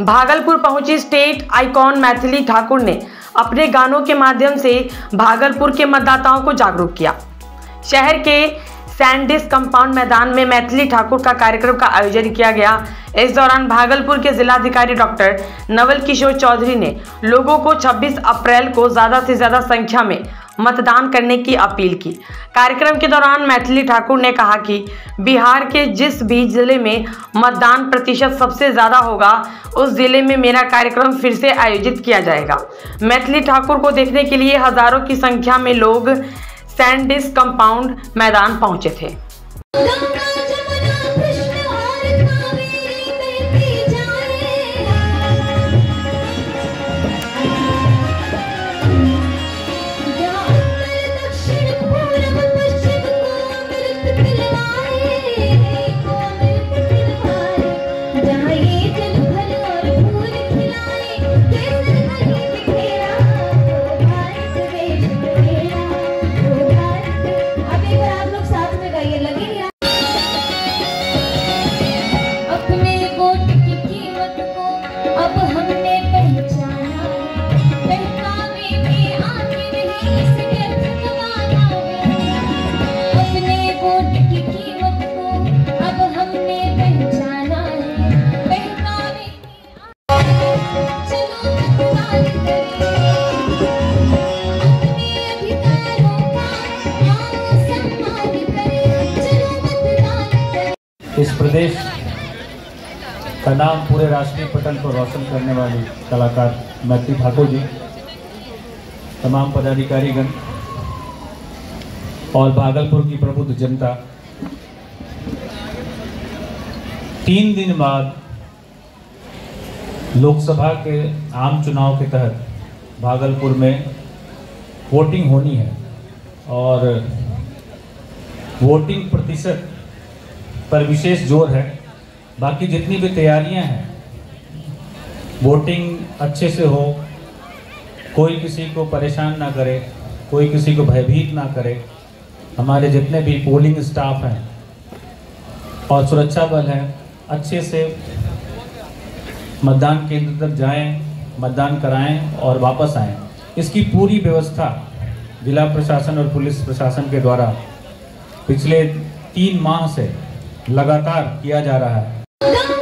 भागलपुर पहुँची state icon Maithili Thakur ने अपने गानों के माध्यम से भागलपुर के मतदाताओं को जागरूक किया। शहर के सैंडिस कंपाउंड मैदान में मैथिली ठाकुर का कार्यक्रम का आयोजन किया गया। इस दौरान भागलपुर के जिलाधिकारी डॉक्टर नवल किशोर चौधरी ने लोगों को 26 अप्रैल को ज़्यादा से ज़्यादा संख्या में मतदान करने की अपील की। कार्यक्रम के दौरान मैथिली ठाकुर ने कहा कि बिहार के जिस भी ज़िले में मतदान प्रतिशत सबसे ज़्यादा होगा, उस ज़िले में मेरा कार्यक्रम फिर से आयोजित किया जाएगा। मैथिली ठाकुर को देखने के लिए हज़ारों की संख्या में लोग सैंडिस कंपाउंड मैदान पहुँचे थे। इस प्रदेश का नाम पूरे राष्ट्रीय पटल को रोशन करने वाली कलाकार मैत्री ठाकुर जी, तमाम पदाधिकारीगण और भागलपुर की प्रबुद्ध जनता। तीन दिन बाद लोकसभा के आम चुनाव के तहत भागलपुर में वोटिंग होनी है और वोटिंग प्रतिशत पर विशेष ज़ोर है। बाकी जितनी भी तैयारियाँ हैं, वोटिंग अच्छे से हो, कोई किसी को परेशान ना करे, कोई किसी को भयभीत ना करे, हमारे जितने भी पोलिंग स्टाफ हैं और सुरक्षा बल हैं, अच्छे से मतदान केंद्र तक जाएँ, मतदान कराएँ और वापस आएँ। इसकी पूरी व्यवस्था जिला प्रशासन और पुलिस प्रशासन के द्वारा पिछले तीन माह से लगातार किया जा रहा है।